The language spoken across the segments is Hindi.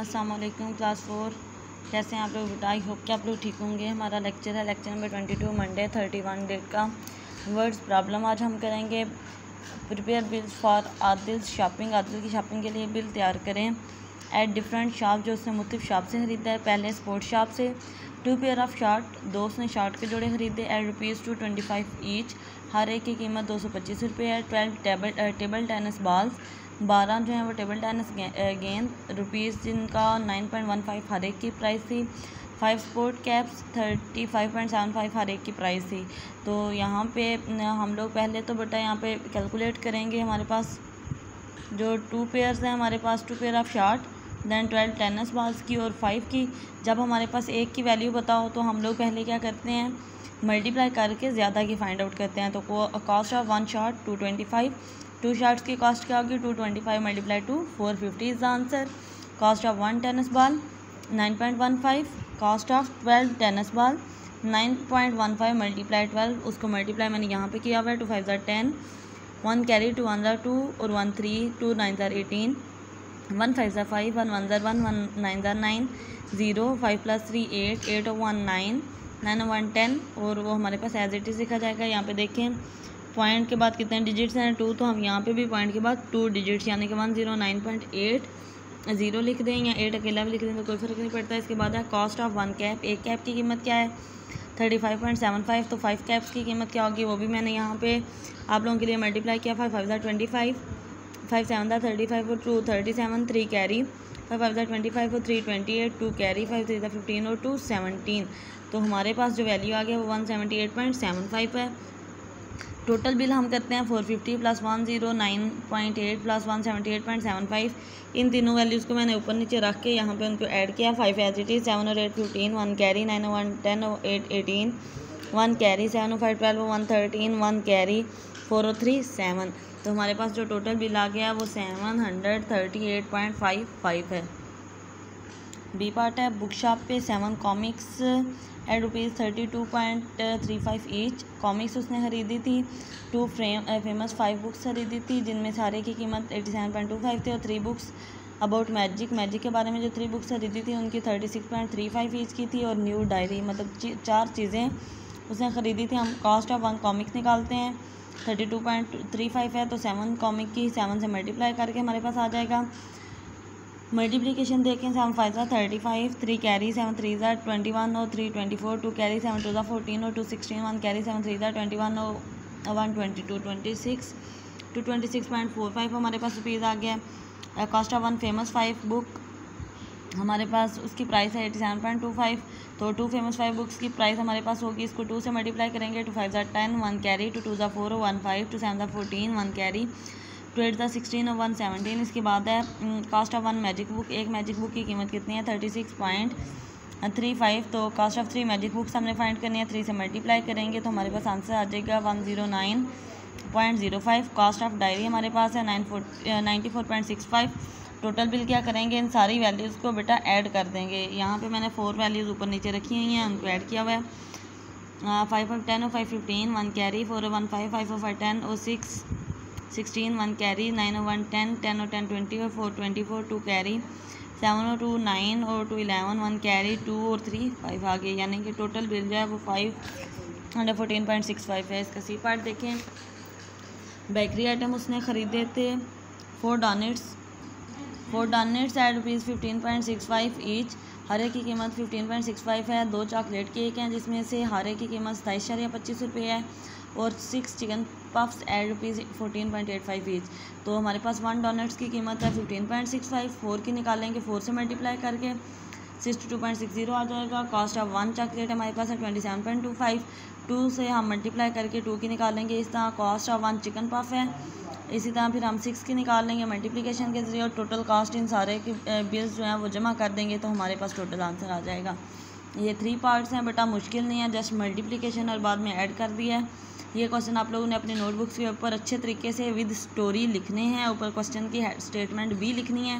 अस्सलाम वालेकुम क्लास फोर कैसे हैं आप लोग? बेटा आई होप आप लोग ठीक होंगे। हमारा लेक्चर है lecture number twenty two Monday thirty one date का। वर्ड्स प्रॉब्लम आज हम करेंगे। Prepare bill for Adil shopping Adil की शॉपिंग के लिए बिल तैयार करें। एट डिफरेंट शॉप जो उसने मुख्तफ शॉप से ख़रीदा है। पहले स्पोर्ट्स शॉप से। टू पेयर ऑफ़ शार्ट दो उसने शार्ट के जोड़े ख़रीदे। Eight rupees two twenty five each हर एक की कीमत दो सौ पच्चीस रुपये है। Twelve table table tennis balls बारह जो है वो टेबल टेनिस गेंद रुपीज़ जिनका नाइन पॉइंट वन फाइव हर एक की प्राइस थी, five sport caps, thirty five point seven five हर एक की प्राइस थी। तो यहाँ पे हम लोग पहले तो बेटा यहाँ पे कैलकुलेट करेंगे हमारे पास जो टू पेयर्स हैं, हमारे पास two pair of short, than twelve tennis balls की और फाइव की। जब हमारे पास एक की वैल्यू बताओ तो हम लोग पहले क्या करते हैं, मल्टीप्लाई करके ज़्यादा की फाइंड आउट करते हैं। तो cost of one shot two twenty five two shorts की कॉस्ट क्या होगी? Two twenty five multiply two four fifty is the answer cost of one tennis ball nine point one five cost of twelve tennis ball nine point one five multiply twelve उसको मल्टीप्लाई मैंने यहाँ पे किया हुआ है टू फाइव ज़ार ten one carry two one ज़ार टू और वन थ्री टू नाइन ज़ार एटीन वन फाइव ज़ार फाइव वन वन ज़ार वन वन नाइन ज़ार nine zero five plus three eight eight one nine nine one ten और वो हमारे पास एज इट इज़ लिखा जाएगा। यहाँ पे देखें पॉइंट के बाद कितने डिजिट्स हैं? टू तो हम यहाँ पे भी पॉइंट के बाद टू डिजिट्स यानी कि one zero nine point eight zero लिख दें या एट अकेला भी लिख दें तो कोई फ़र्क नहीं पड़ता। इसके बाद है कॉस्ट ऑफ़ वन कैप एक कैप की कीमत क्या है? Thirty five point seven five तो फाइव कैप्स की कीमत क्या होगी? वो भी मैंने यहाँ पे आप लोगों के लिए मल्टीप्लाई किया। फाइव फाइव ज़ार ट्वेंटी फाइव फाइव सेवन ज़ार थर्टी फाइव और two thirty seven three carry five five ज़ार ट्वेंटी फाइव और three twenty eight two carry five three ज़ार फिफ्टीन और टू सेवनटीन तो हमारे पास जो वैल्यू आ गया वो one seventy eight point seven five है। टोटल बिल हम करते हैं four fifty plus one zero nine point eight plus one seventy eight point seven five इन तीनों वैल्यूज़ को मैंने ऊपर नीचे रख के यहाँ पे उनको ऐड किया। फाइव एच टी सेवन और eight fifteen one carry nine one ten eight eighteen one carry seven five twelve one thirteen one carry four O three seven तो हमारे पास जो टोटल बिल आ गया वो seven hundred thirty eight point five five है। बी पार्ट है बुक शॉप पे seven comics eight rupees thirty two point three five each comics उसने ख़रीदी थी two frame famous five books खरीदी थी, जिनमें सारे की कीमत eighty seven point two five थी और three books about magic magic के बारे में जो थ्री बुक्स खरीदी थी, उनकी thirty six point three five each की थी और न्यू डायरी मतलब चार चीज़ें उसने ख़रीदी थी. हम कॉस्ट ऑफ़ वन कॉमिक्स निकालते हैं thirty two point three five है तो सेवन कॉमिक की सेवन से मल्टीप्लाई करके हमारे पास आ जाएगा. मल्टीप्लिकेशन देखें सेवन फाइव ज़ा thirty five three carry seven three ज़ा ट्वेंटी वन और three twenty four two carry seven two ज़ा फोर्टीन और two sixteen one carry seven three ज़ा ट्वेंटी वन और one twenty two twenty six two twenty six point four five हमारे पास रुपीज़ आ गया cost of one famous five book हमारे पास उसकी प्राइस है eighty seven point two five तो टू फ़ेमस फाइव बुक्स की प्राइस हमारे पास होगी। इसको टू से मल्टीप्लाई करेंगे टू फाइव ज़ा ten one carry two two ज़ा four one five two seven ज़ा fourteen one carry two eight the sixteen और वन सेवनटीन इसके बाद है cost of one magic book एक मैजिक बुक की कीमत कितनी है? Thirty six point three five तो cost of three magic books हमने फाइंड करनी है थ्री से मल्टीप्लाई करेंगे तो हमारे पास आंसर आ जाएगा one zero nine point zero five cost of diary हमारे पास है nine four ninety four point six five total bill क्या करेंगे? इन सारी वैल्यूज़ को बेटा ऐड कर देंगे। यहाँ पे मैंने फोर वैल्यूज़ ऊपर नीचे रखी हुई हैं, उनको ऐड किया हुआ है। फाइव फाइव टेन और five fifteen one carry four one five five five ten और six sixteen one carry nine O one ten ten O ten twenty और four twenty four two carry seven O two nine और two eleven one carry two और थ्री फाइव आ गए यानी कि टोटल बिल जो है वो five hundred fourteen point six five है। इसका सी पार्ट देखें। बेकरी आइटम उसने ख़रीदे थे। Four donuts four donuts eight rupees fifteen point six five each हर की कीमत फिफ्टीन पॉइंट सिक्स फाइव है, दो चॉकलेट केक हैं, जिसमें से हरे की कीमत सताईस या पच्चीस रुपये है और six chicken puffs eight rupees fourteen point eight five each तो हमारे पास वन डोनट्स की कीमत है fifteen point six five four की निकालेंगे फोर से मल्टीप्लाई करके sixty two point six zero आ जाएगा। कॉस्ट ऑफ़ वन चॉकलेट हमारे पास है twenty seven point two five two से हम मल्टीप्लाई करके टू की निकालेंगे। इस तरह cost of one chicken puff है। इसी तरह फिर हम सिक्स की निकाल लेंगे मल्टीप्लिकेशन के ज़रिए और टोटल कॉस्ट इन सारे के बिल्स जो हैं वो जमा कर देंगे तो हमारे पास टोटल आंसर आ जाएगा। ये थ्री पार्ट्स हैं बेटा, मुश्किल नहीं है। जस्ट मल्टीप्लिकेशन और बाद में ऐड कर दिया है। ये क्वेश्चन आप लोगों ने अपने नोटबुक्स के ऊपर अच्छे तरीके से विद स्टोरी लिखने हैं। ऊपर क्वेश्चन की स्टेटमेंट भी लिखनी है।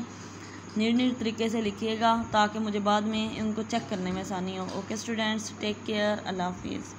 निर्णित तरीके से लिखिएगा ताकि मुझे बाद में इनको चेक करने में आसानी हो। ओके स्टूडेंट्स टेक केयर अल्लाह हाफिज़